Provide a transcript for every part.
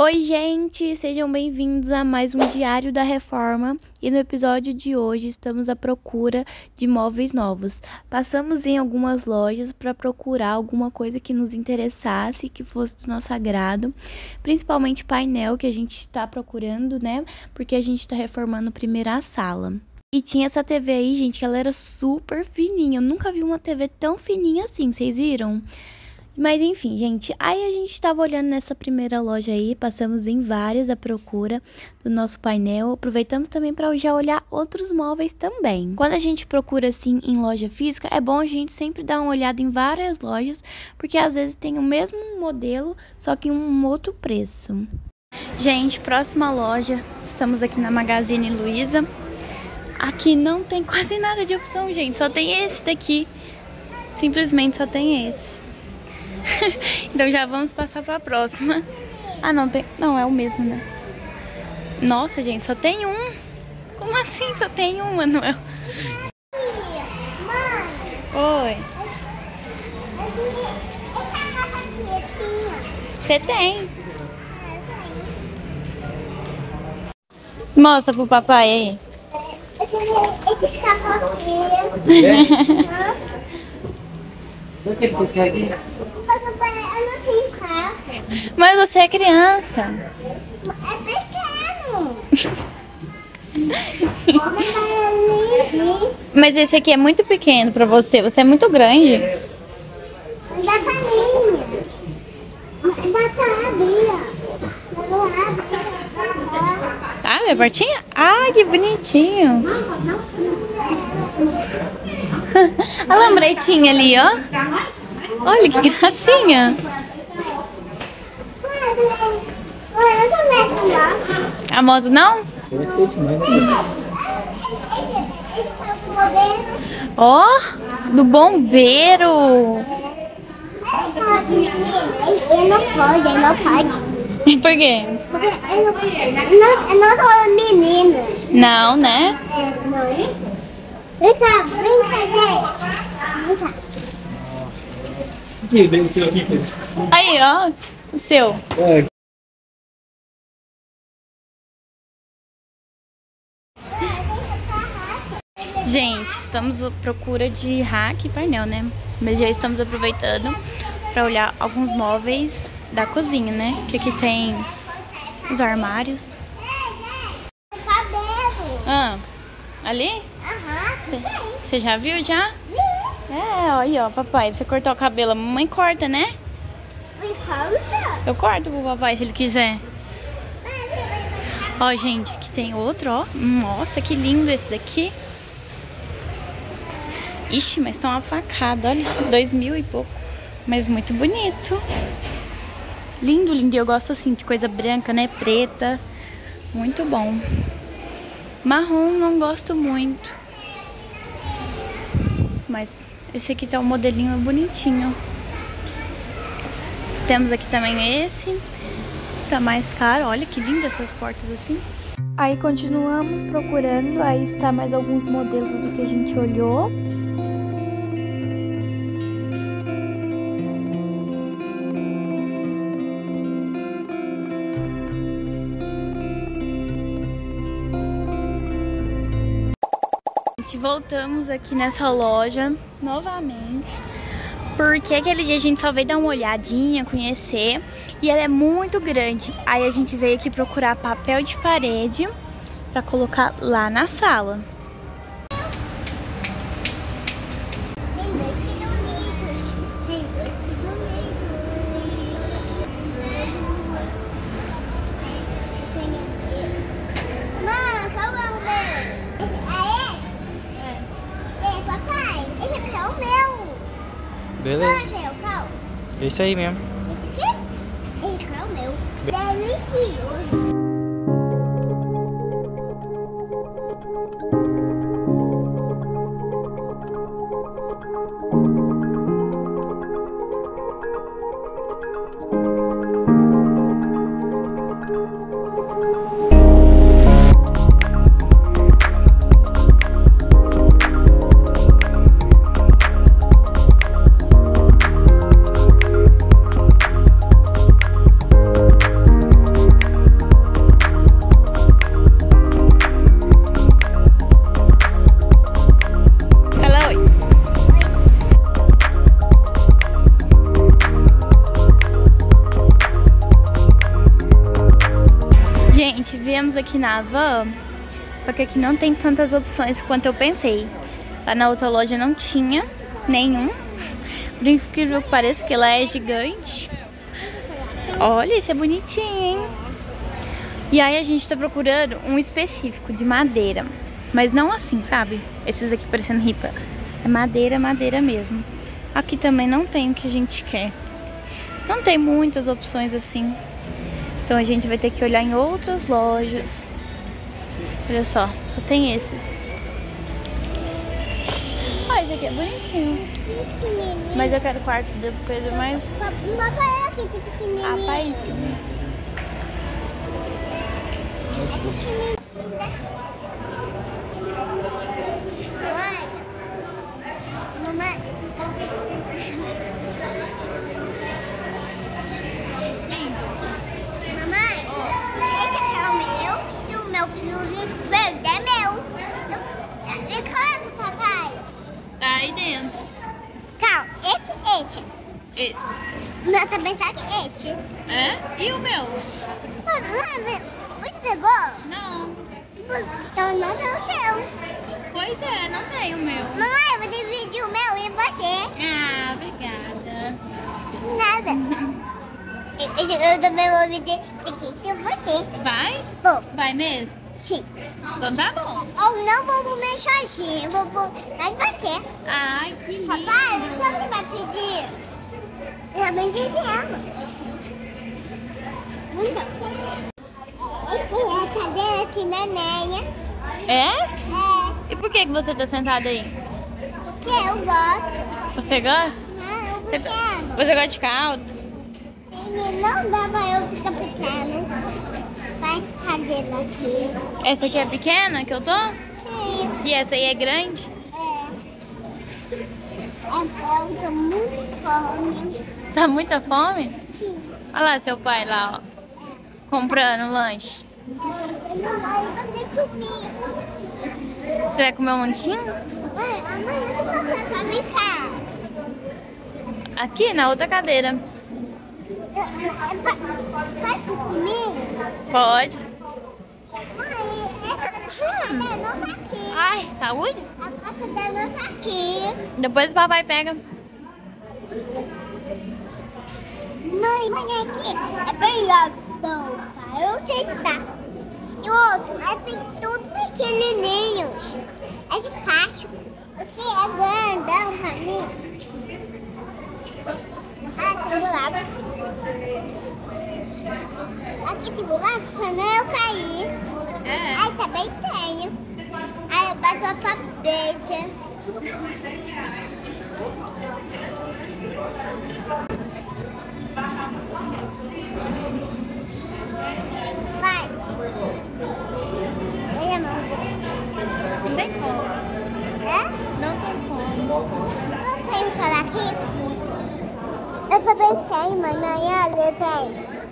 Oi, gente! Sejam bem-vindos a mais um Diário da Reforma. E no episódio de hoje estamos à procura de móveis novos. Passamos em algumas lojas para procurar alguma coisa que nos interessasse, que fosse do nosso agrado, principalmente painel que a gente está procurando, né? Porque a gente está reformando primeiro a sala. E tinha essa TV aí, gente, que ela era super fininha. Eu nunca vi uma TV tão fininha assim, vocês viram? Mas enfim, gente, aí a gente estava olhando nessa primeira loja aí, passamos em várias à procura do nosso painel, aproveitamos também para já olhar outros móveis também. Quando a gente procura assim em loja física, é bom a gente sempre dar uma olhada em várias lojas, porque às vezes tem o mesmo modelo, só que um outro preço. Gente, próxima loja, estamos aqui na Magazine Luiza. Aqui não tem quase nada de opção, gente, só tem esse daqui. Simplesmente só tem esse. então já vamos passar para a próxima. Ah, não, tem... Não, é o mesmo, né? Nossa, gente, só tem um. Como assim só tem um, Manuel? Oi. Você tem. Mostra pro papai aí. Esse carro aqui. Por que você quer aqui? Eu não tenho carro. Mas você é criança. É pequeno. Mas esse aqui é muito pequeno pra você. Você é muito grande. Dá pra mim. Dá pra abrir. Ah, minha portinha? Ah, que bonitinho. A lambretinha ali, ó. Olha que gracinha. A moto não? Ó, oh, do bombeiro. Ele não pode, ele não pode. Por quê? Porque eu não, eu não sou menina. Não, né? É, não. Vem cá, vem cá, gente. Vem cá. Aqui, vem o seu aqui, Pedro. Aí, ó. O seu. É. Gente, estamos à procura de rack e painel, né? Mas já estamos aproveitando para olhar alguns móveis da cozinha, né? Que aqui tem os armários. Cabelo. Ah, ali? Você já viu já? Vi. É, aí ó, papai, você cortar o cabelo, a mamãe corta, né? Me corta? Eu corto pro papai se ele quiser. Ó, gente, aqui tem outro, ó. Nossa, que lindo esse daqui. Ixi, mas tá uma facada, olha. Dois mil e pouco. Mas muito bonito. Lindo, lindo. Eu gosto assim de coisa branca, né? Preta. Muito bom. Marrom não gosto muito. Mas esse aqui tá um modelinho bonitinho. Temos aqui também esse. Tá mais caro. Olha que lindas essas portas assim. Aí continuamos procurando. Aí está mais alguns modelos do que a gente olhou. gente, voltamos aqui nessa loja novamente. Porque aquele dia a gente só veio dar uma olhadinha, conhecer. E ela é muito grande. Aí a gente veio aqui procurar papel de parede pra colocar lá na sala. Beleza. Qual é Esse aí mesmo. Esse aqui? Esse é o meu. Delicioso. Na Van, só que aqui não tem tantas opções quanto eu pensei. Lá na outra loja não tinha nenhum. Por incrível que pareça, porque ela é gigante. Olha, isso é bonitinho, hein? E aí a gente tá procurando um específico de madeira. Mas não assim, sabe? Esses aqui parecendo ripa. É madeira, madeira mesmo. Aqui também não tem o que a gente quer. Não tem muitas opções assim. Então a gente vai ter que olhar em outras lojas. Olha só, só tem esses. Ah, esse aqui é bonitinho. Mas eu quero o quarto do Pedro mais... Papai, aqui, pequenininho. Ah. É pequenininho. Esse. É? E o meu? Onde pegou? Não. Então não tem o seu. Pois é, não tem o meu. Mamãe, eu vou dividir o meu e você. Ah, obrigada. Nada. eu, eu também vou dividir aqui com você. Vai? Vou. Vai mesmo? Sim. Então tá bom. Ou não vou comer sozinho, vou pôr mais você. Ai, que lindo. Papai, o que vai pedir? Também dizendo. Então. Essa é a cadeira aqui da Neia. É? É. E por que, você tá sentada aí? Porque eu gosto. Você gosta? Não, eu você, pequeno. você gosta de ficar alto? Não dá pra eu ficar pequeno. Faz cadeira aqui. Essa aqui é pequena que eu tô? Sim. E essa aí é grande? É. Eu tô muito fome. Tá muita fome? Sim. Olha lá seu pai lá, ó. Comprando lanche. Eu vou comer. Você vai comer um lanchinho? Mãe, amanhã você vai brincar. Aqui, na outra cadeira. Pode pequenininho? Pode. Mãe, essa não tá aqui. Ai, saúde? A cadeira não tá aqui. Depois o papai pega. Mãe, mãe, aqui é bem grandão, tá? Eu sei que tá. E o outro é bem tudo pequenininho. É de plástico. Porque é grandão pra mim. Ah, tem buraco. Aqui tem buraco pra não eu cair. É. Aí também tenho. Aí eu bato a cabeça. Faz. Olha, mão. Não tem como. Hã? Não tem como. Não tem um celular aqui? Eu também tenho, mas amanhã eu tenho.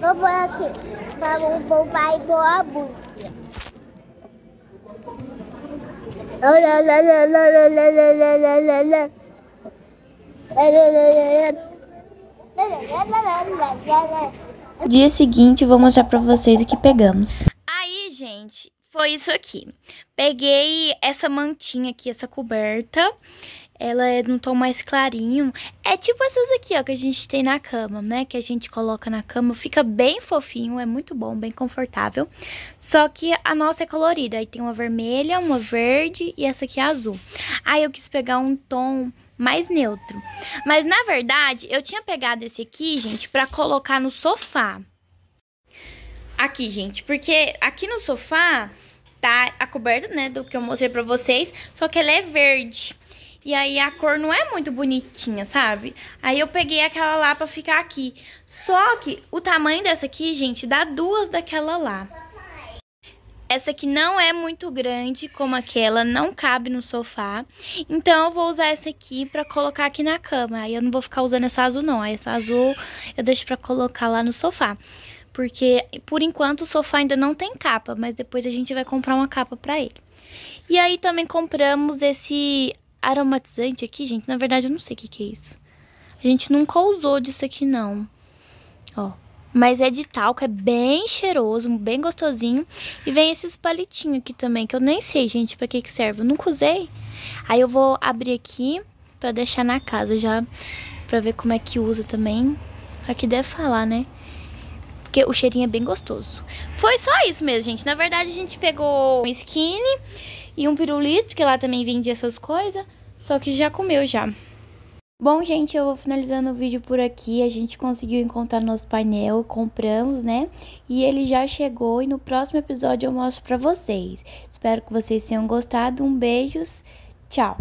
Vou pôr aqui. Vamos pôr o pai pôr a bústia. Olha, lá, lá, lá, lá, lá, lá, lá, lá, lá, lá. Lá, lá, lá, lá, lá. Dia seguinte, vou mostrar pra vocês o que pegamos. Aí, gente, foi isso aqui. Peguei essa mantinha aqui, essa coberta. Ela é num tom mais clarinho. É tipo essas aqui, ó, que a gente tem na cama, né? Que a gente coloca na cama. Fica bem fofinho, é muito bom, bem confortável. Só que a nossa é colorida. Aí tem uma vermelha, uma verde e essa aqui é azul. Aí eu quis pegar um tom mais neutro. Mas, na verdade, eu tinha pegado esse aqui, gente, pra colocar no sofá. Aqui, gente, porque aqui no sofá tá a coberta, né, do que eu mostrei pra vocês, só que ela é verde. E aí a cor não é muito bonitinha, sabe? Aí eu peguei aquela lá pra ficar aqui. Só que o tamanho dessa aqui, gente, dá duas daquela lá. Essa aqui não é muito grande como aquela, não cabe no sofá. Então eu vou usar essa aqui pra colocar aqui na cama. Aí eu não vou ficar usando essa azul não. Essa azul eu deixo pra colocar lá no sofá. Porque por enquanto o sofá ainda não tem capa, mas depois a gente vai comprar uma capa pra ele. E aí também compramos esse aromatizante aqui, gente. Na verdade eu não sei o que, que é isso. A gente nunca usou disso aqui não. Ó, Mas é de talco, é bem cheiroso, bem gostosinho. E vem esses palitinhos aqui também, que eu nem sei, gente, pra que que serve. Eu nunca usei. Aí eu vou abrir aqui pra deixar na casa já, pra ver como é que usa também. Aqui deve falar, né? Porque o cheirinho é bem gostoso. Foi só isso mesmo, gente. Na verdade, a gente pegou um skinny e um pirulito, porque lá também vende essas coisas. Só que já comeu já. Bom, gente, eu vou finalizando o vídeo por aqui. A gente conseguiu encontrar nosso painel, compramos, né? E ele já chegou e no próximo episódio eu mostro pra vocês. Espero que vocês tenham gostado. Um beijos, tchau!